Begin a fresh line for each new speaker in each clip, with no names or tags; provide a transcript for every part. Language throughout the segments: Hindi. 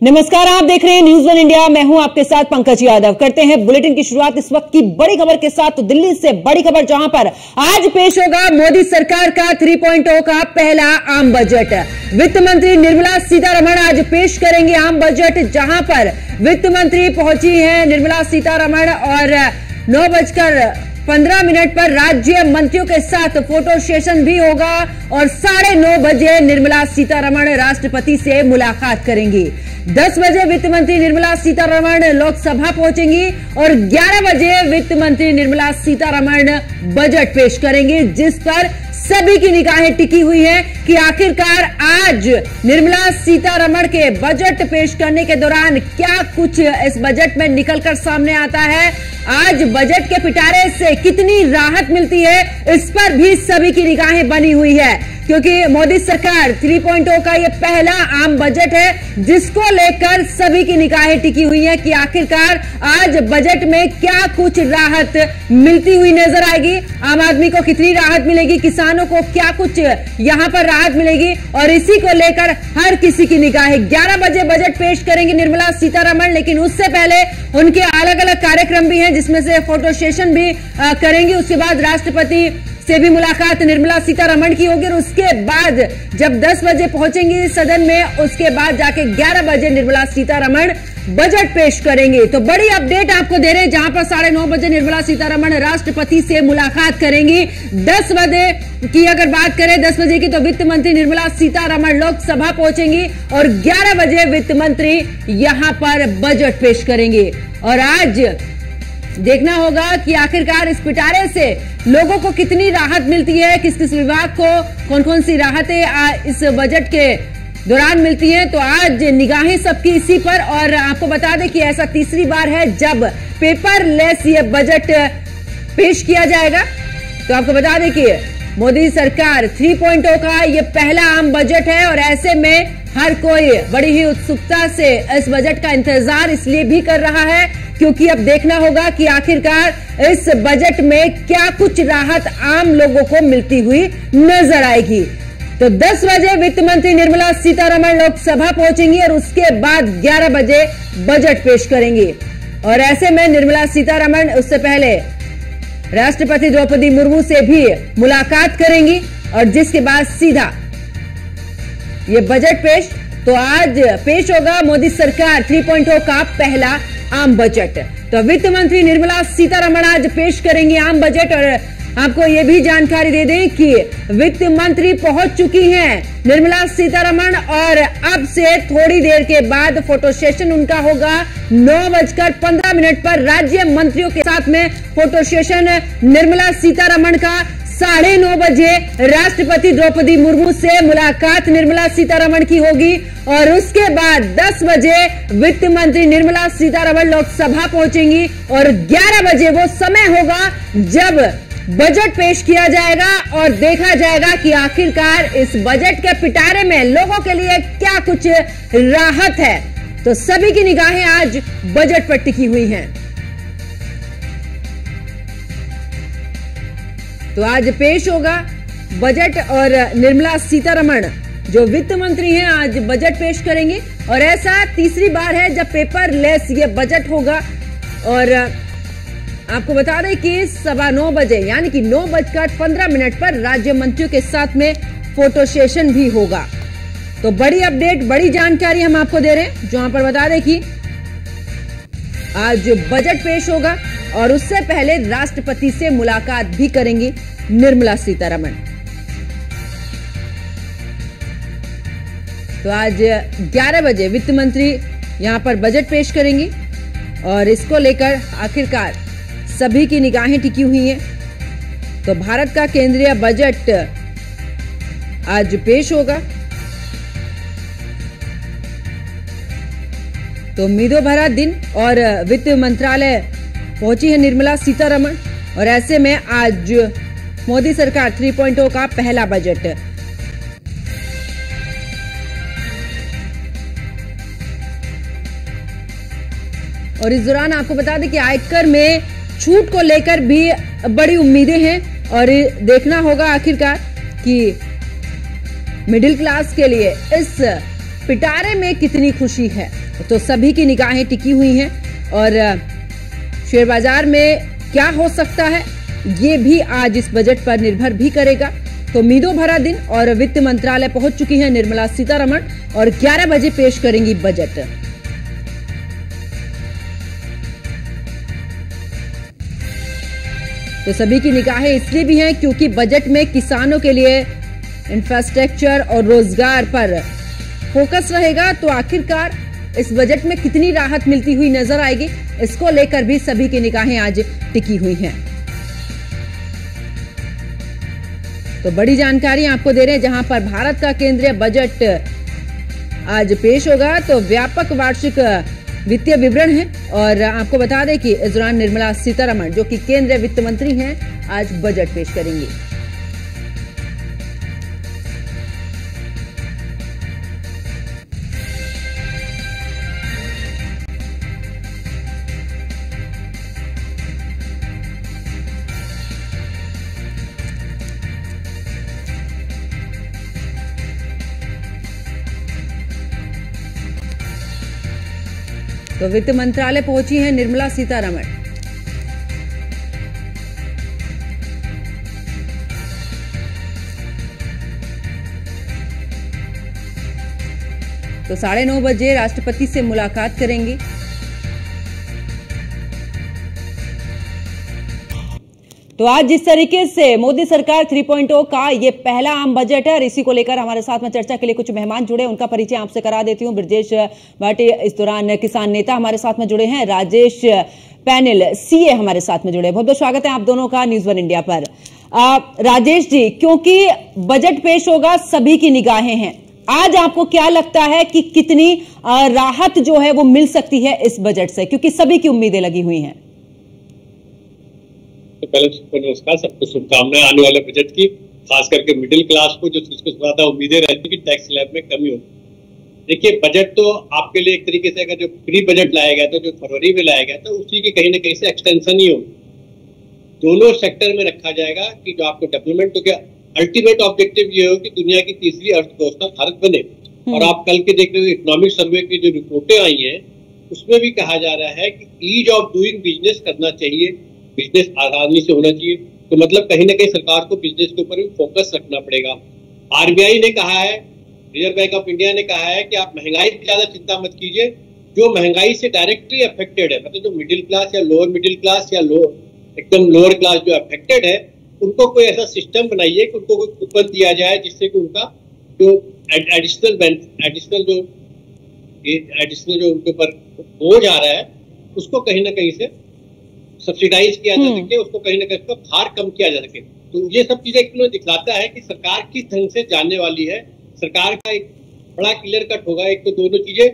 नमस्कार, आप देख रहे हैं न्यूज़ वन इंडिया मैं हूँ आपके साथ पंकज यादव। करते हैं बुलेटिन की शुरुआत इस वक्त की बड़ी खबर के साथ। तो दिल्ली से बड़ी खबर जहाँ पर आज पेश होगा मोदी सरकार का 3.0 का पहला आम बजट। वित्त मंत्री निर्मला सीतारमण आज पेश करेंगे आम बजट, जहाँ पर वित्त मंत्री पहुँची है निर्मला सीतारमण और नौ बजकर पंद्रह मिनट पर राज्य मंत्रियों के साथ फ़ोटो सेशन भी होगा और साढ़े नौ बजे निर्मला सीतारमण राष्ट्रपति से मुलाकात करेंगी। दस बजे वित्त मंत्री निर्मला सीतारमण लोकसभा पहुंचेंगी और ग्यारह बजे वित्त मंत्री निर्मला सीतारमण बजट पेश करेंगी, जिस पर सभी की निगाहें टिकी हुई है कि आखिरकार आज निर्मला सीतारमण के बजट पेश करने के दौरान क्या कुछ इस बजट में निकलकर सामने आता है। आज बजट के पिटारे से कितनी राहत मिलती है, इस पर भी सभी की निगाहें बनी हुई है। क्योंकि मोदी सरकार 3.0 का ये पहला आम बजट है, जिसको लेकर सभी की निकाहें टिकी हुई है कि आखिरकार आज बजट में क्या कुछ राहत मिलती हुई नज़र आएगी। आम आदमी को कितनी राहत मिलेगी, किसानों को क्या कुछ यहाँ पर राहत मिलेगी, और इसी को लेकर हर किसी की निगाहें। 11 बजे बजट पेश करेंगी निर्मला सीतारमण, लेकिन उससे पहले उनके अलग अलग कार्यक्रम भी हैं, जिसमें से फ़ोटो सेशन भी करेंगी। उसके बाद राष्ट्रपति से भी मुलाकात निर्मला सीतारमण की होगी और उसके बाद जब 10 बजे पहुंचेंगी सदन में, उसके बाद जाके 11 बजे निर्मला सीतारमण बजट पेश करेंगे। तो बड़ी अपडेट आपको दे रहे हैं, जहाँ पर साढ़े नौ बजे निर्मला सीतारमण राष्ट्रपति से मुलाकात करेंगी। 10 बजे की अगर बात करें 10 बजे की तो वित्त मंत्री निर्मला सीतारमण लोकसभा पहुंचेंगी और 11 बजे वित्त मंत्री यहाँ पर बजट पेश करेंगे। और आज देखना होगा कि आखिरकार इस पिटारे से लोगों को कितनी राहत मिलती है, किस किस विभाग को कौन कौन सी राहतें इस बजट के दौरान मिलती हैं। तो आज निगाहें सबकी इसी पर और आपको बता दें कि ऐसा तीसरी बार है जब पेपर लेस ये बजट पेश किया जाएगा। तो आपको बता दें कि मोदी सरकार 3.0 का ये पहला आम बजट है और ऐसे में हर कोई बड़ी ही उत्सुकता से इस बजट का इंतज़ार इसलिए भी कर रहा है क्योंकि अब देखना होगा कि आखिरकार इस बजट में क्या कुछ राहत आम लोगों को मिलती हुई नज़र आएगी। तो 10 बजे वित्त मंत्री निर्मला सीतारमण लोकसभा पहुंचेंगी और उसके बाद 11 बजे बजट पेश करेंगी। और ऐसे में निर्मला सीतारमण, उससे पहले राष्ट्रपति द्रौपदी मुर्मू से भी मुलाकात करेंगी और जिसके बाद सीधा, ये बजट पेश तो आज पेश होगा मोदी सरकार 3.0 का पहला आम बजट तो वित्त मंत्री निर्मला सीतारमण आज पेश करेंगी आम बजट और आपको ये भी जानकारी दे दें कि वित्त मंत्री पहुँच चुकी हैं। निर्मला सीतारमण और अब से थोड़ी देर के बाद फ़ोटो सेशन उनका होगा। नौ बजकर पंद्रह मिनट पर राज्य मंत्रियों के साथ में फ़ोटो सेशन निर्मला सीतारमण का। साढ़े नौ बजे राष्ट्रपति द्रौपदी मुर्मू से मुलाकात निर्मला सीतारमण की होगी और उसके बाद 10 बजे वित्त मंत्री निर्मला सीतारमण लोकसभा पहुंचेंगी और 11 बजे वो समय होगा जब बजट पेश किया जाएगा और देखा जाएगा कि आखिरकार इस बजट के पिटारे में लोगों के लिए क्या कुछ राहत है। तो सभी की निगाहें आज बजट पर टिकी हुई हैं। तो आज पेश होगा बजट और निर्मला सीतारमण, जो वित्त मंत्री हैं, आज बजट पेश करेंगे। और ऐसा तीसरी बार है जब पेपर लेस ये बजट होगा। और आपको बता दें कि सवा नौ बजे, यानी कि नौ बजकर पंद्रह मिनट पर राज्य मंत्रियों के साथ में फ़ोटो सेशन भी होगा। तो बड़ी अपडेट, बड़ी जानकारी हम आपको दे रहे हैं जहाँ पर बता दें कि आज बजट पेश होगा और उससे पहले राष्ट्रपति से मुलाकात भी करेंगी निर्मला सीतारमण। तो आज 11 बजे वित्त मंत्री यहाँ पर बजट पेश करेंगी और इसको लेकर आखिरकार सभी की निगाहें टिकी हुई हैं। तो भारत का केंद्रीय बजट आज पेश होगा। तो उम्मीदों भरा दिन और वित्त मंत्रालय पहुँची है निर्मला सीतारमण। और ऐसे में आज मोदी सरकार 3.0 का पहला बजट। और इस दौरान आपको बता दें कि आयकर में छूट को लेकर भी बड़ी उम्मीदें हैं और देखना होगा आखिरकार कि मिडिल क्लास के लिए इस पिटारे में कितनी खुशी है। तो सभी की निगाहें टिकी हुई हैं और शेयर बाज़ार में क्या हो सकता है, ये भी आज इस बजट पर निर्भर भी करेगा। तो उम्मीदों भरा दिन और वित्त मंत्रालय पहुँच चुकी है निर्मला सीतारमण और 11 बजे पेश करेंगी बजट। तो सभी की निगाहें इसलिए भी हैं क्योंकि बजट में किसानों के लिए इंफ्रास्ट्रक्चर और रोज़गार पर फोकस रहेगा तो आखिरकार इस बजट में कितनी राहत मिलती हुई नज़र आएगी, इसको लेकर भी सभी की निगाहें आज टिकी हुई हैं। तो बड़ी जानकारी आपको दे रहे हैं, जहाँ पर भारत का केंद्रीय बजट आज पेश होगा तो व्यापक वार्षिक वित्तीय विवरण है और आपको बता दें कि इस दौरान निर्मला सीतारमण, जो कि केंद्रीय वित्त मंत्री हैं, आज बजट पेश करेंगी। तो वित्त मंत्रालय पहुँची हैं निर्मला सीतारमण। तो साढ़े नौ बजे राष्ट्रपति से मुलाकात करेंगी। तो आज जिस तरीके से मोदी सरकार 3.0 का ये पहला आम बजट है और इसी को लेकर हमारे साथ में चर्चा के लिए कुछ मेहमान जुड़े उनका परिचय आपसे करा देती हूँ। ब्रजेश भाटी इस दौरान किसान नेता हमारे साथ में जुड़े हैं। राजेश पैनल सीए हमारे साथ में जुड़े बहुत बहुत स्वागत है आप दोनों का न्यूज़ वन इंडिया पर। आ, राजेश जी क्योंकि बजट पेश होगा सभी की निगाहें हैं। आज आपको क्या लगता है कि कितनी राहत जो है वो मिल सकती है इस बजट से? क्योंकि सभी की उम्मीदें लगी हुई हैं।
पहले सबको नमस्कार सबको शुभकामनाएँ आने वाले बजट की खास करके मिडिल क्लास को जो जिसको ज़्यादा उम्मीदें रहती है कि टैक्स स्लैब में कमी हो देखिए बजट तो आपके लिए एक तरीके से अगर जो प्री बजट लाया गया था जो फरवरी में लाया गया था उसी की कहीं ना कहीं से एक्सटेंशन ही हो दोनों सेक्टर में रखा जाएगा कि जो आपको डेवलपमेंट तो क्या अल्टीमेट ऑब्जेक्टिव ये हो कि दुनिया की तीसरी अर्थव्यवस्था भारत बने। और हम्म। आप कल के देख रहे हो इकोनॉमिक सर्वे की जो रिपोर्टें आई हैं उसमें भी कहा जा रहा है कि ईज ऑफ़ डूइंग बिज़नेस करना चाहिए। बिज़नेस आसानी से होना चाहिए। तो मतलब कहीं ना कहीं सरकार को बिज़नेस के ऊपर भी फोकस रखना पड़ेगा। आरबीआई ने कहा है रिज़र्व बैंक ऑफ़ इंडिया ने कहा है कि आप महँगाई की ज़्यादा चिंता मत कीजिए। जो महँगाई से डायरेक्टली अफेक्टेड है मतलब जो मिडिल क्लास या लोअर मिडिल क्लास या लो एकदम लोअर क्लास जो अफेक्टेड है, उनको कोई ऐसा सिस्टम बनाइए कि उनको कोई कूपन दिया जाए जिससे कि उनका जो एडिशनल एडिशनल जो एडिशनल जो उनके ऊपर बोझ आ रहा है, उसको कहीं ना कहीं से सब्सिडाइज किया जा हम्म। सके उसको कहीं ना कहीं उसका भार कम किया जा सके तो ये सब चीज़ें एक दिखलाता है कि सरकार किस ढंग से जाने वाली है सरकार का एक बड़ा क्लियर कट होगा एक तो दोनों चीज़ें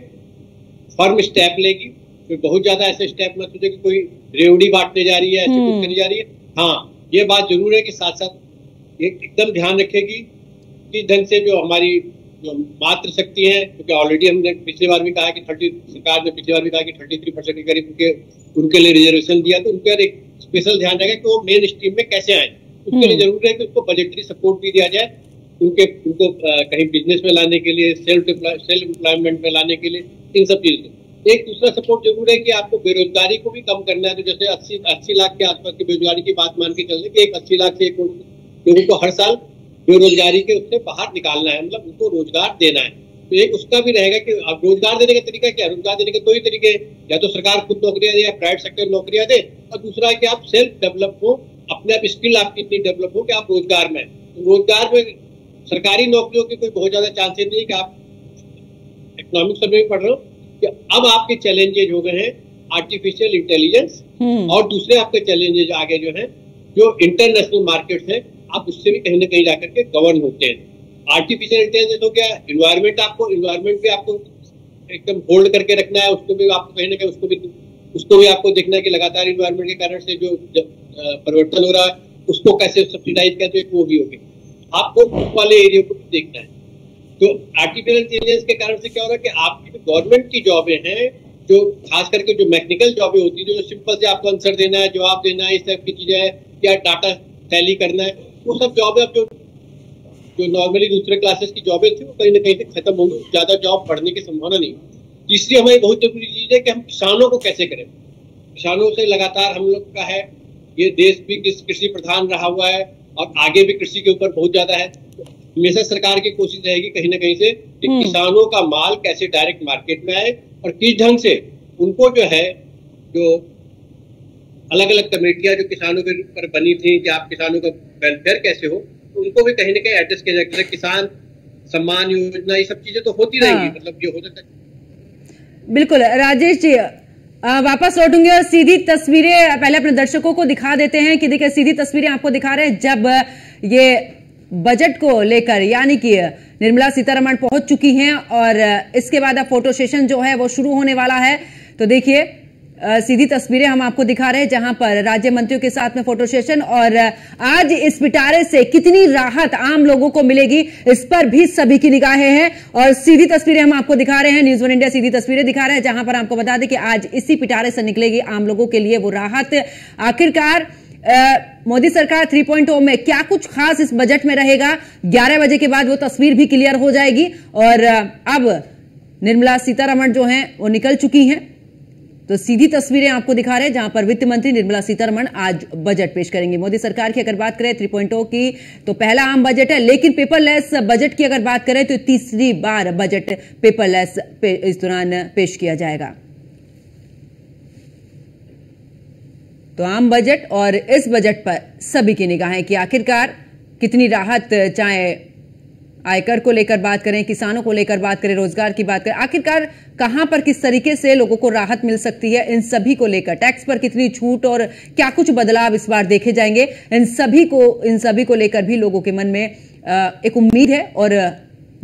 फर्म स्टेप लेगी कोई बहुत ज़्यादा ऐसे स्टेप मत सोचे कि कोई रेवड़ी बांटने जा रही है ऐसे कुछ हम्म। करने जा रही है हाँ ये बात ज़रूर है कि साथ साथ एकदम ध्यान रखेगी किस ढंग से जो हमारी मात्र शक्ति है क्योंकि ऑलरेडी हमने पिछली बार भी कहा कि थर्टी सरकार ने पिछली बार भी कहा कि थर्टी थ्री परसेंट के करीब उनके उनके लिए रिजर्वेशन दिया तो उनके एक स्पेशल ध्यान रहेगा कि वो मेन स्ट्रीम में कैसे आए उसके लिए हम्म। ज़रूरी है कि उसको बजटरी सपोर्ट भी दिया जाए उनके उनको कहीं बिज़नेस में लाने के लिए सेल्फ सेल्फ एम्प्लॉयमेंट में लाने के लिए इन सब चीज़ों एक दूसरा सपोर्ट ज़रूर है कि आपको बेरोजगारी को भी कम करना है तो जैसे अस्सी अस्सी लाख के आसपास की बेरोजगारी की बात मान के चल चलते कि एक अस्सी लाख से एक लोगों को हर साल बेरोजगारी के उससे बाहर निकालना है मतलब उनको रोज़गार देना है। तो एक उसका भी रहेगा कि अब रोज़गार देने का तरीका क्या रोज़गार देने के दो ही तरीके या तो सरकार खुद नौकरियाँ दे या प्राइवेट सेक्टर नौकरियाँ दे और दूसरा है कि आप सेल्फ डेवलप हो अपने आप स्किल आपकी इतनी डेवलप हो कि आप रोज़गार में तो रोज़गार में सरकारी नौकरियों के कोई बहुत ज़्यादा चांसेस नहीं है कि आप इकोनॉमिक सर्वे में पढ़ रहे हो कि अब आपके चैलेंजेज हो गए हैं आर्टिफिशियल इंटेलिजेंस हम्म। और दूसरे आपके चैलेंजेज आगे जो है जो इंटरनेशनल मार्केट है आप उससे भी कहीं ना कहीं जाकर के गवर्न होते हैं। आर्टिफिशियल इंटेलिजेंस हो गया इन्वायरमेंट आपको इन्वायरमेंट पे आपको एकदम होल्ड करके रखना है, उसको भी आपको कहीं ना कहीं उसको भी उसको भी आपको देखना है कि लगातार इन्वायरमेंट के कारण से जो परिवर्तन हो रहा है, उसको कैसे सब्सिडाइज करते हैं वो भी हो होगी आपको उस वाले एरिया को भी देखना है। तो आर्टिफिशियल इंटेलिजेंस के कारण से क्या हो रहा है कि आपकी जो गवर्नमेंट की जॉबें हैं, जो खास करके जो मैकेनिकल जॉबें होती है, जो सिंपल से आपको आंसर देना है, जवाब देना है, इस टाइप की चीज़ें है, या डाटा टैली करना है वो सब जॉब अब जो जो नॉर्मली दूसरे क्लासेस की जॉबें थी वो कहीं ना कहीं से खत्म होंगी। ज़्यादा जॉब बढ़ने की संभावना नहीं तीसरी हमारी बहुत ज़रूरी चीज़ है कि हम किसानों को कैसे करें। किसानों से लगातार हम लोग का है ये देश भी कृषि प्रधान रहा हुआ है और आगे भी कृषि के ऊपर बहुत ज़्यादा है। हमेशा सरकार की कोशिश रहेगी कहीं ना कहीं से कि हम्म। किसानों का माल कैसे डायरेक्ट मार्केट में आए और किस ढंग से उनको जो है जो अलग अलग कमेटियाँ जो किसानों के ऊपर बनी थी कि आप किसानों का वेलफेयर कैसे हो तो उनको भी कहीं ना कहीं एडजस्ट किया जाए किसान सम्मान योजना ये सब चीज़ें तो होती हाँ। रहेंगी मतलब जो होता
बिल्कुल। राजेश जी वापस लौटूँगे और सीधी तस्वीरें पहले अपने दर्शकों को दिखा देते हैं कि देखिए सीधी तस्वीरें आपको दिखा रहे हैं जब ये बजट को लेकर यानी कि निर्मला सीतारमण पहुँच चुकी हैं और इसके बाद अब फ़ोटो सेशन जो है वो शुरू होने वाला है। तो देखिए सीधी तस्वीरें हम आपको दिखा रहे हैं, जहाँ पर राज्य मंत्रियों के साथ में फ़ोटो सेशन और आज इस पिटारे से कितनी राहत आम लोगों को मिलेगी, इस पर भी सभी की निगाहें हैं। और सीधी तस्वीरें हम आपको दिखा रहे हैं न्यूज़ वन इंडिया सीधी तस्वीरें दिखा रहे हैं, जहाँ पर आपको बता दें कि आज इसी पिटारे से निकलेगी आम लोगों के लिए वो राहत। आखिरकार मोदी सरकार 3.0 में क्या कुछ खास इस बजट में रहेगा? 11 बजे के बाद वो तस्वीर भी क्लियर हो जाएगी। और अब निर्मला सीतारमण जो हैं, वो निकल चुकी हैं। तो सीधी तस्वीरें आपको दिखा रहे हैं जहाँ पर वित्त मंत्री निर्मला सीतारमण आज बजट पेश करेंगे। मोदी सरकार की अगर बात करें 3.0 की तो पहला आम बजट है लेकिन पेपरलेस बजट की अगर बात करें तो तीसरी बार बजट पेपरलेस पे, इस दौरान पेश किया जाएगा। तो आम बजट और इस बजट पर सभी की निगाहें कि आखिरकार कितनी राहत चाहे आयकर को लेकर बात करें, किसानों को लेकर बात करें, रोज़गार की बात करें, आखिरकार कहाँ पर किस तरीके से लोगों को राहत मिल सकती है, इन सभी को लेकर, टैक्स पर कितनी छूट और क्या कुछ बदलाव इस बार देखे जाएँगे, इन सभी को, इन सभी को लेकर भी लोगों के मन में एक उम्मीद है और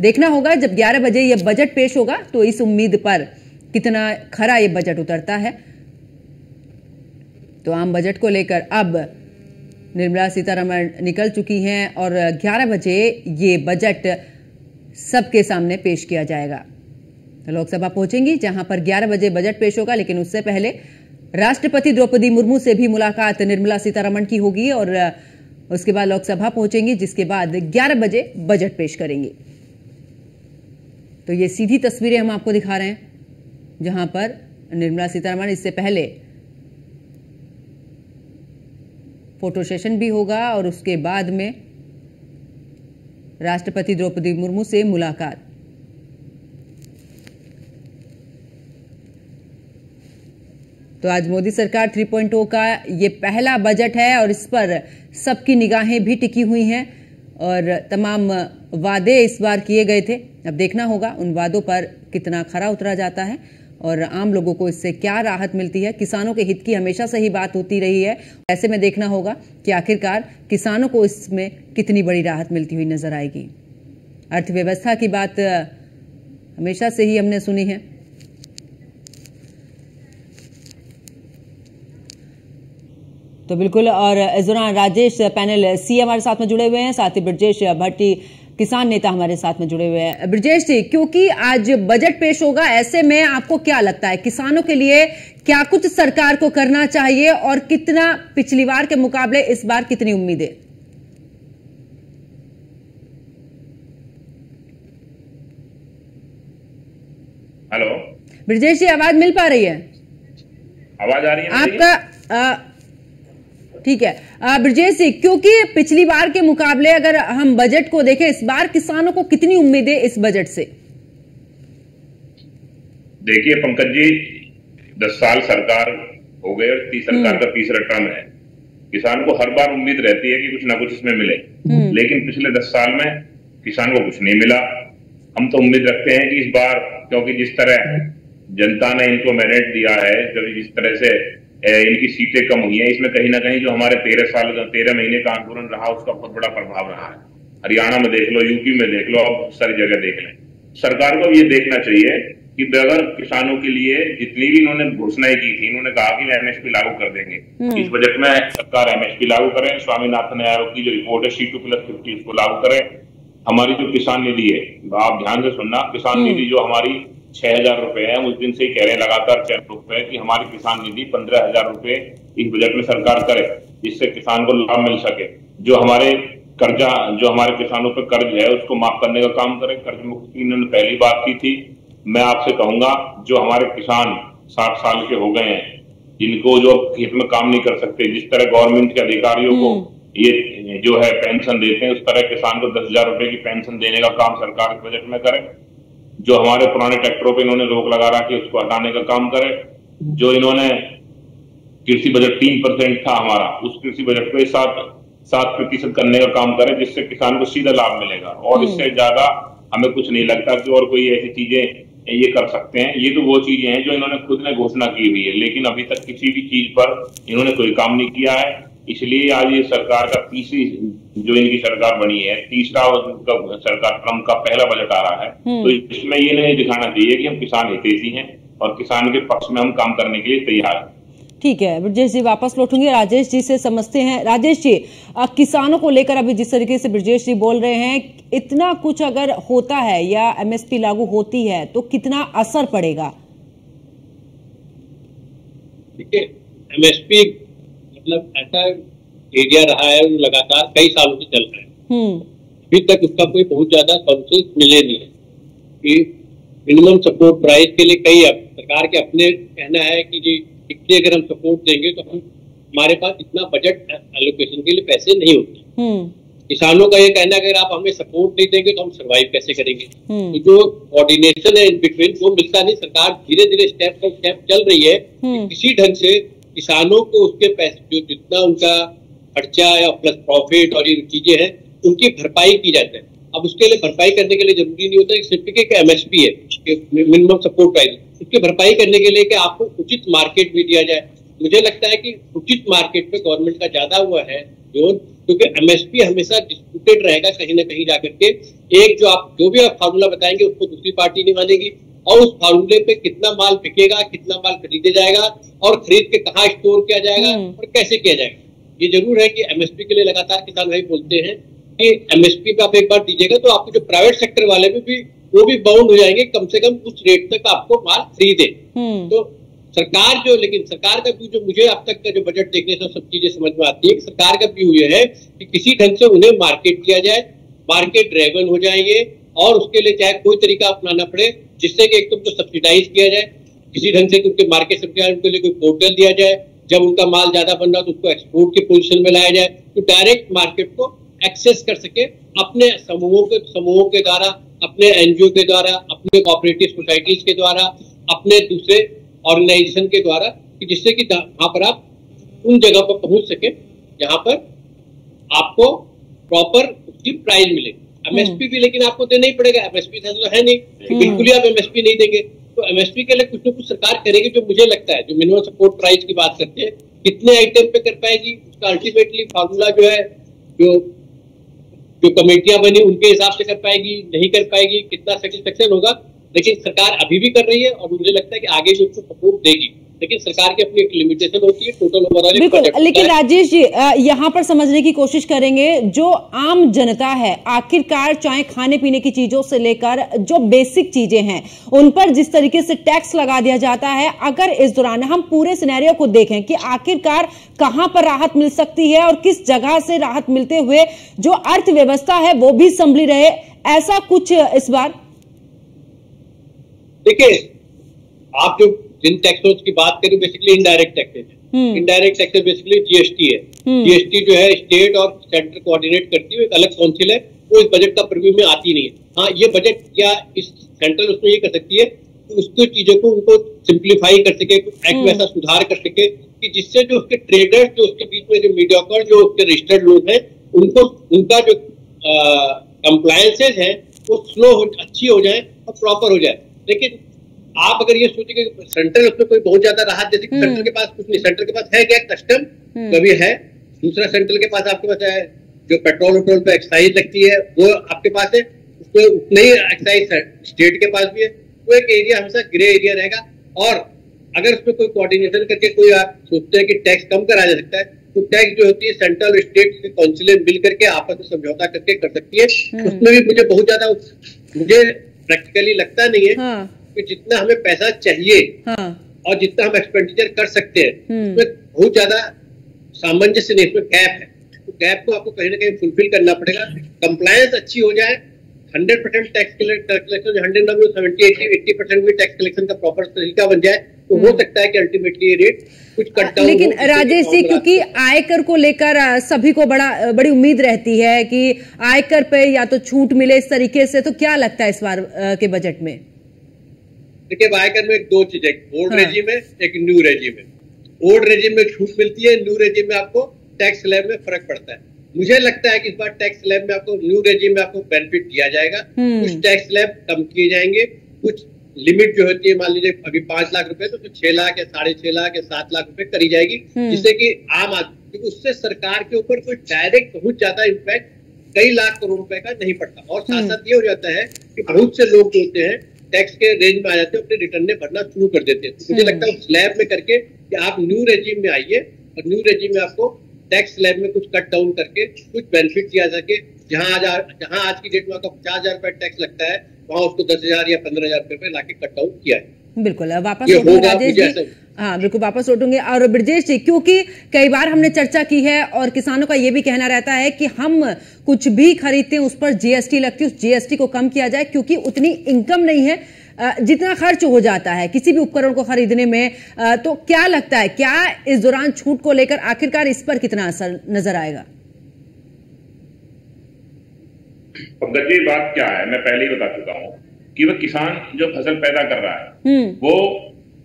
देखना होगा, जब 11 बजे यह बजट पेश होगा तो इस उम्मीद पर कितना खरा यह बजट उतरता है। तो आम बजट को लेकर अब निर्मला सीतारमण निकल चुकी हैं और 11 बजे ये बजट सबके सामने पेश किया जाएगा। तो लोकसभा पहुंचेंगी, जहाँ पर 11 बजे बजट पेश होगा, लेकिन उससे पहले राष्ट्रपति द्रौपदी मुर्मू से भी मुलाकात निर्मला सीतारमण की होगी और उसके बाद लोकसभा पहुंचेंगी, जिसके बाद 11 बजे बजट पेश करेंगी। तो ये सीधी तस्वीरें हम आपको दिखा रहे हैं, जहाँ पर निर्मला सीतारमण इससे पहले फ़ोटो सेशन भी होगा और उसके बाद में राष्ट्रपति द्रौपदी मुर्मू से मुलाकात। तो आज मोदी सरकार 3.0 का ये पहला बजट है और इस पर सबकी निगाहें भी टिकी हुई हैं और तमाम वादे इस बार किए गए थे। अब देखना होगा उन वादों पर कितना खरा उतरा जाता है। और आम लोगों को इससे क्या राहत मिलती है? किसानों के हित की हमेशा से ही बात होती रही है। ऐसे में देखना होगा कि आखिरकार किसानों को इसमें कितनी बड़ी राहत मिलती हुई नज़र आएगी। अर्थव्यवस्था की बात हमेशा से ही हमने सुनी है। तो बिल्कुल, और इस दौरान राजेश पैनल सी हमारे साथ में जुड़े हुए हैं। साथ ही ब्रजेश भट्टी किसान नेता हमारे साथ में जुड़े हुए हैं। ब्रजेश जी क्योंकि आज बजट पेश होगा ऐसे में आपको क्या लगता है? किसानों के लिए क्या कुछ सरकार को करना चाहिए और कितना पिछली बार के मुकाबले इस बार कितनी उम्मीदें?
हेलो।
ब्रजेश जी आवाज़ मिल पा रही है?
आवाज़ आ रही है
आपका आ, ठीक है। ब्रजेश सिंह क्योंकि पिछली बार के मुकाबले अगर हम बजट को देखें इस बार किसानों को कितनी उम्मीद है इस बजट से?
देखिए पंकज जी दस साल सरकार हो गए और तीस सरकार हम्म। का तीसरा टर्म है। किसान को हर बार उम्मीद रहती है कि कुछ ना कुछ इसमें मिले। हम्म। लेकिन पिछले दस साल में किसान को कुछ नहीं मिला। हम तो उम्मीद रखते हैं कि इस बार क्योंकि जिस तरह जनता ने इनको मैंडेट दिया है जब जिस तरह से इनकी सीटें कम हुई हैं। इसमें कहीं ना कहीं जो हमारे तेरह साल तेरह महीने का आंदोलन रहा उसका बहुत बड़ा प्रभाव रहा है। हरियाणा में देख लो यूपी में देख लो अब सारी जगह देख लें। सरकार को ये देखना चाहिए कि अगर किसानों के लिए जितनी भी इन्होंने घोषणाएँ की थी इन्होंने कहा कि एमएसपी लागू कर देंगे। हम्म। इस बजट में सरकार एमएसपी लागू करें स्वामीनाथन आयोग की जो रिपोर्ट है सी टू प्लस फिफ्टी उसको लागू करें। हमारी जो किसान निधि है आप ध्यान से सुनना किसान हम्म। निधि जो हमारी छह हज़ार रुपए है। उस दिन से ही कह रहे हैं लगातार चैन रुपए की हमारी किसान निधि पंद्रह हज़ार रुपए इस बजट में सरकार करे जिससे किसान को लाभ मिल सके। जो हमारे कर्जा जो हमारे किसानों पर कर्ज है उसको माफ़ करने का काम करें। कर्ज मुक्ति इन्होंने पहली बात की थी। मैं आपसे कहूँगा जो हमारे किसान साठ साल के हो गए हैं जिनको जो खेत में काम नहीं कर सकते जिस तरह गवर्नमेंट के अधिकारियों को ये जो है पेंशन देते हैं उस तरह किसान को दस हज़ार रुपए की पेंशन देने का काम सरकार के बजट में करे। जो हमारे पुराने ट्रैक्टरों पे इन्होंने रोक लगा रखी उसको हटाने का काम करे जो इन्होंने कृषि बजट तीन परसेंट था हमारा उस कृषि बजट को सात सात प्रतिशत करने का काम करे जिससे किसान को सीधा लाभ मिलेगा। और
हम्म।
इससे ज़्यादा हमें कुछ नहीं लगता कि और कोई ऐसी चीज़ें ये कर सकते हैं। ये तो वो चीज़ें हैं जो इन्होंने खुद ने घोषणा की हुई है लेकिन अभी तक किसी भी चीज़ पर इन्होंने कोई काम नहीं किया है। इसलिए आज ये सरकार का तीसरी जो इनकी सरकार बनी है तीसरा उनका सरकार ट्रंप का पहला बजट आ रहा है।
हम्म।
तो इसमें ये नहीं दिखाना चाहिए कि हम किसान हितेशी हैं और किसान के पक्ष में हम काम करने के लिए तैयार हैं।
ठीक है ब्रजेश जी वापस लौटूँगे। राजेश जी से समझते हैं। राजेश जी अ, किसानों को लेकर अभी जिस तरीके से ब्रजेश जी बोल रहे हैं इतना कुछ अगर होता है या एमएसपी लागू होती है तो कितना असर पड़ेगा?
देखिए एमएसपी मतलब ऐसा एरिया रहा है वो लगातार कई सालों से चल रहा है।
हम्म।
अभी तक उसका कोई बहुत ज़्यादा सॉल्यूशन मिले नहीं है। कि मिनिमम सपोर्ट प्राइस के लिए कई अब सरकार के अपने कहना है कि जी इतने अगर हम सपोर्ट देंगे तो हम हमारे पास इतना बजट एलोकेशन के लिए पैसे नहीं होते।
हम्म।
किसानों का ये कहना है अगर आप हमें सपोर्ट नहीं देंगे तो हम सर्वाइव कैसे करेंगे?
हम्म।
तो जो कोऑर्डिनेशन है इन बिटवीन वो मिलता नहीं। सरकार धीरे धीरे स्टेप बाई स्टेप चल रही है। किसी ढंग से किसानों को उसके पैसे, जो जितना उनका खर्चा या प्लस प्रॉफिट और ये चीज़ें हैं, उनकी भरपाई की जाती है। अब उसके लिए भरपाई करने के लिए ज़रूरी नहीं होता सिर्फ़ कि एमएसपी है मिनिमम सपोर्ट प्राइस उसकी भरपाई करने के लिए कि आपको उचित मार्केट भी दिया जाए। मुझे लगता है कि उचित मार्केट पे गवर्नमेंट का ज़्यादा हुआ है ज़ोर क्योंकि एमएसपी हमेशा डिस्प्यूटेड रहेगा कहीं ना कहीं जाकर के। एक जो आप, जो भी आप फार्मूला बताएँगे, उसको दूसरी पार्टी नहीं मानेगी। और उस फार्मूले पे कितना माल बिकेगा कितना माल खरीदे जाएगा और खरीद के कहाँ स्टोर किया जाएगा
हम्म।
और कैसे किया जाएगा। ये ज़रूर है कि एमएसपी के लिए लगातार किसान भाई बोलते हैं कि एमएसपी पे आप एक बार दीजिएगा तो आपको जो प्राइवेट सेक्टर वाले में भी वो भी बाउंड हो जाएँगे कम से कम उस रेट तक आपको माल खरीदे।
हम्म।
तो सरकार जो लेकिन सरकार का व्यू जो मुझे अब तक का जो बजट देखने से सब चीज़ें समझ में आती है सरकार का व्यू ये है कि किसी ढंग से उन्हें मार्केट किया जाए मार्केट ड्राइवन हो जाएँगे और उसके लिए चाहे कोई तरीका अपनाना पड़े, जिससे कि एक तो उनको सब्सिडाइज किया जाए, किसी ढंग से उनके मार्केट सब्सिडाइज उनके लिए कोई पोर्टल दिया जाए। जब उनका माल ज़्यादा बन रहा तो उसको एक्सपोर्ट की पोजिशन में लाया जाए तो डायरेक्ट मार्केट को एक्सेस कर सके अपने समूहों के समूहों के द्वारा, अपने एनजीओ के द्वारा, अपने कोऑपरेटिव सोसाइटीज के द्वारा, अपने दूसरे ऑर्गेनाइजेशन के द्वारा, कि जिससे कि वहाँ पर आप उन जगह पर पहुँच सके, जहाँ पर आपको प्रॉपर उसकी प्राइस मिले। एमएसपी भी लेकिन आपको देना ही पड़ेगा। एमएसपी था तो है नहीं। बिल्कुल ही आप एमएसपी नहीं देंगे। तो एमएसपी के लिए कुछ ना कुछ सरकार करेगी जो मुझे लगता है जो मिनिमम सपोर्ट प्राइस की बात करते हैं। कितने आइटम पे कर पाएगी? उसका अल्टीमेटली फार्मूला जो है जो जो कमेटियाँ बनी उनके हिसाब से कर पाएगी नहीं कर पाएगी कितना सेटिस्फेक्शन होगा। लेकिन सरकार अभी भी कर रही है और मुझे लगता है कि आगे भी उसको सपोर्ट देगी। लेकिन सरकार की अपनी एक लिमिटेशन होती है टोटल ओवरऑल
बिल्कुल लेकिन राजेश जी यहाँ पर समझने की कोशिश करेंगे जो आम जनता है आखिरकार चाहे खाने पीने की चीज़ों से लेकर जो बेसिक चीज़ें हैं उन पर जिस तरीके से टैक्स लगा दिया जाता है अगर इस दौरान हम पूरे सिनेरियो को देखें कि आखिरकार कहाँ पर राहत मिल सकती है और किस जगह से राहत मिलते हुए जो अर्थव्यवस्था है वो भी संभली रहे ऐसा कुछ इस बार
देखिए आप जो जिन टैक्सों की बात करें बेसिकली इनडायरेक्ट
हम्म।
है इनडायरेक्ट टैक्सेस बेसिकली जीएसटी है। जीएसटी जो है स्टेट और सेंटर कोऑर्डिनेट करती है एक अलग काउंसिल है वो इस बजट का प्रिव्यू में आती नहीं है हाँ ये बजट या इस सेंट्रल उसमें ये कर सकती है कि उसको चीज़ों को उनको सिंप्लीफाई कर सके कुछ एक्ट
हम्म।
वैसा सुधार कर सके कि जिससे जो उसके ट्रेडर्स जो उसके बीच में जो मीडियाकर जो उसके रजिस्टर्ड लोग हैं उनको उनका जो कंप्लायसेज है वो स्लो हो अच्छी हो जाए और प्रॉपर हो जाए लेकिन आप अगर ये सोचेंगे कि सेंट्रल उसमें कोई बहुत ज़्यादा राहत जैसे कि
हम्म।
सेंट्रल के पास कुछ नहीं सेंट्रल के पास है क्या कस्टम
हम्म।
कभी है दूसरा सेंट्रल के पास आपके पास है जो पेट्रोल वेट्रोल पे एक्साइज लगती है वो आपके पास है उसमें उतना ही एक्साइज स्टेट के पास भी है वो एक एरिया हमेशा ग्रे एरिया रहेगा और अगर उसमें कोई कोऑर्डिनेशन करके कोई आप सोचते हैं कि टैक्स कम करा जा सकता है तो टैक्स जो होती है सेंट्रल स्टेट के काउंसिल मिल करके आपस में समझौता करके कर सकती है
हम्म।
उसमें भी मुझे बहुत ज़्यादा मुझे प्रैक्टिकली लगता नहीं है
हाँ।
कि जितना हमें पैसा चाहिए
हाँ।
और जितना हम एक्सपेंडिचर कर सकते हैं
हम्म।
उसमें बहुत ज़्यादा सामंजस्य नहीं इसमें गैप है। तो गैप को आपको कहीं ना कहीं फुलफिल करना पड़ेगा। कंप्लायंस अच्छी हो जाए hundred percent tax collection hundred ना सेवेंटी एटी एट्टी परसेंट भी टैक्स कलेक्शन का प्रॉपर तरीका बन जाए। तो हो सकता है कि अल्टीमेटली ये रेट कुछ कट डाउन
लेकिन राजेश जी क्योंकि आयकर को लेकर सभी को बड़ा बड़ी उम्मीद रहती है कि आयकर पे या तो छूट मिले इस तरीके से तो क्या लगता है इस बार के बजट में?
देखिए आयकर में दो चीज़ें ओल्ड
हाँ।
रेजिम है एक न्यू रेजिम है। ओल्ड रेजिम में छूट मिलती है न्यू रेजिम में आपको टैक्स स्लैब में फ़र्क पड़ता है। मुझे लगता है कि इस बार टैक्स स्लैब में आपको न्यू रेजिम में आपको बेनिफिट दिया जाएगा।
हम्म।
कुछ टैक्स स्लैब कम किए जाएँगे कुछ लिमिट जो होती है मान लीजिए अभी पाँच लाख रुपए तो छह लाख या साढ़े छह लाख या सात लाख रुपए करी जाएगी
हम्म।
जिससे कि आम आदमी क्योंकि उससे सरकार के ऊपर कोई डायरेक्ट बहुत ज़्यादा इम्पैक्ट कई लाख करोड़ रुपए का नहीं पड़ता और साथ
हम्म।
साथ ये हो जाता है कि बहुत से लोग जो होते हैं टैक्स के रेंज में आ जाते हैं अपने रिटर्न में भरना शुरू कर देते हैं तो मुझे
हम्म।
लगता है स्लैब में करके कि आप न्यू रेजिम में आइए और न्यू रेजिम में आपको टैक्स स्लैब में कुछ कट डाउन करके कुछ बेनिफिट दिया सके जहाँ आज जहाँ आज की डेट में आपका पचास हज़ार रुपए टैक्स लगता है वहाँ उसको दस हज़ार या पंद्रह हज़ार रुपए लाके कट डाउन किया है।
बिल्कुल वापस राजेश जी। हाँ बिल्कुल वापस लौटूँगे और ब्रजेश जी क्योंकि कई बार हमने चर्चा की है और किसानों का ये भी कहना रहता है कि हम कुछ भी खरीदते हैं उस पर जीएसटी लगती है उस जीएसटी को कम किया जाए क्योंकि उतनी इनकम नहीं है। जितना खर्च हो जाता है किसी भी उपकरण को खरीदने में तो क्या लगता है क्या इस दौरान छूट को लेकर आखिरकार इस पर कितना असर नज़र आएगा?
पंकज जी बात क्या है? मैं पहले ही बता चुका हूँ कि वह किसान जो फ़सल पैदा कर रहा है
हम्म।
वो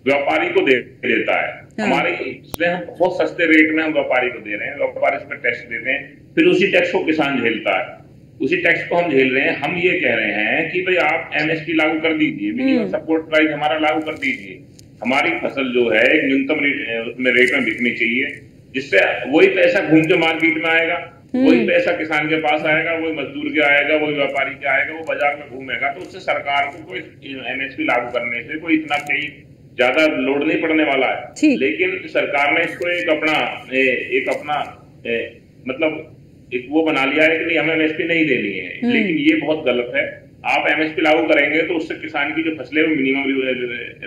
व्यापारी को दे देता है।
हाँ।
हमारे इसमें हम बहुत सस्ते रेट में हम व्यापारी को दे रहे हैं व्यापारी इस पर टैक्स देते हैं फिर उसी टैक्स को किसान झेलता है। उसी टैक्स को हम झेल रहे हैं। हम ये कह रहे हैं कि भाई आप एमएसपी लागू कर दीजिए मिनिमम। सपोर्ट प्राइस हमारा लागू कर दीजिए। हमारी फ़सल जो है एक न्यूनतम रेट में बिकनी चाहिए जिससे वही पैसा घूम के मार्केट में आएगा। वही पैसा किसान के पास आएगा वही मजदूर के आएगा वही व्यापारी के आएगा वो बाज़ार में घूमेगा तो उससे सरकार को कोई एमएसपी लागू करने से कोई इतना कहीं ज़्यादा लोड नहीं पड़ने वाला है। लेकिन सरकार ने इसको एक अपना ए, एक अपना ए, मतलब एक वो बना लिया है कि नहीं हमें एमएसपी नहीं देनी है। लेकिन ये बहुत गलत है। आप एमएसपी लागू करेंगे तो उससे किसान की जो फ़सलें वो मिनिमम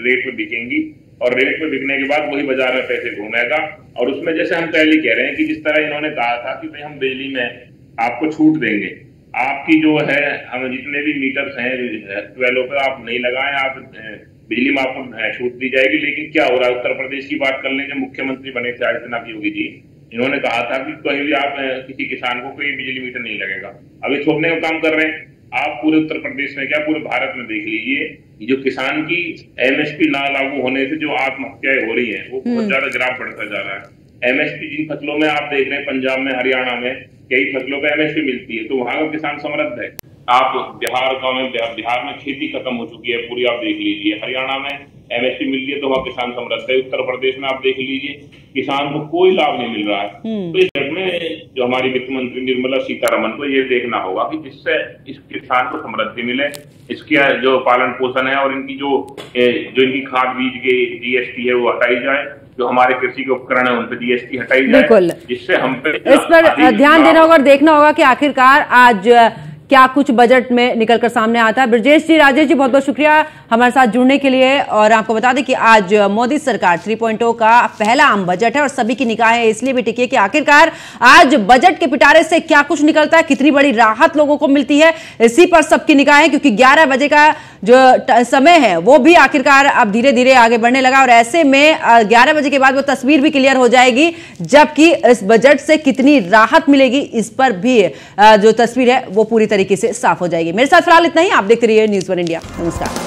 रेट पे बिकेंगी। और रेट पे बिकने के बाद वही बाज़ार में पैसे घूमेगा। और उसमें जैसे हम पहले कह रहे हैं कि जिस तरह इन्होंने कहा था कि भाई हम बिजली में आपको छूट देंगे। आपकी जो है, हम जितने भी मीटर्स हैं ट्वेल्व पे आप नहीं लगाएँ, आप बिजली में आपको छूट दी जाएगी। लेकिन क्या हो रहा है? उत्तर प्रदेश की बात कर लें, जब मुख्यमंत्री बने थे आदित्यनाथ योगी जी, इन्होंने कहा था कि कहीं भी आप किसी किसान को कोई बिजली मीटर नहीं लगेगा। अभी थोपने का काम कर रहे हैं। आप पूरे उत्तर प्रदेश में क्या पूरे भारत में देख लीजिए जो किसान की एमएसपी ना लागू होने से जो आत्महत्याएँ हो रही हैं वो बहुत ज़्यादा ग्राफ बढ़ता जा रहा है। एमएसपी जिन फ़सलों में आप देख रहे हैं पंजाब में हरियाणा में कई फ़सलों पर एमएसपी मिलती है तो वहाँ का किसान समृद्ध है। आप बिहार का में बिहार में खेती खत्म हो चुकी है पूरी आप देख लीजिए हरियाणा में एमएसपी मिल रही है तो वहाँ किसान समृद्ध है। उत्तर प्रदेश में आप देख लीजिए किसान को कोई लाभ नहीं मिल रहा है। तो इस बजट में जो हमारी वित्त मंत्री निर्मला सीतारमन को ये देखना होगा कि जिससे इस किसान को समृद्धि मिले इसके जो पालन पोषण है और इनकी जो जो इनकी खाद बीज की जीएसटी है वो हटाई जाए जो हमारे कृषि के उपकरण है उन पर जीएसटी हटाई
बिल्कुल।
जाए जिससे हम पे
इस पर ध्यान देना होगा और देखना होगा कि आखिरकार आज क्या कुछ बजट में निकलकर सामने आता है? ब्रजेश जी, राजेश जी बहुत बहुत शुक्रिया हमारे साथ जुड़ने के लिए। और आपको बता दें कि आज मोदी सरकार 3.0 का पहला आम बजट है और सभी की निगाहें इसलिए भी टिकी है कि आखिरकार आज बजट के पिटारे से क्या कुछ निकलता है? कितनी बड़ी राहत लोगों को मिलती है? इसी पर सबकी निगाहें, क्योंकि 11 बजे का जो समय है, वो भी आखिरकार अब धीरे धीरे आगे बढ़ने लगा और ऐसे में ग्यारह बजे के बाद वो तस्वीर भी क्लियर हो जाएगी, जबकि इस बजट से कितनी राहत मिलेगी इस पर भी जो तस्वीर है, वो पूरी तरीके से साफ़ हो जाएगी। मेरे साथ फ़िलहाल इतना ही। आप देखते रहिए न्यूज़ वन इंडिया नमस्कार।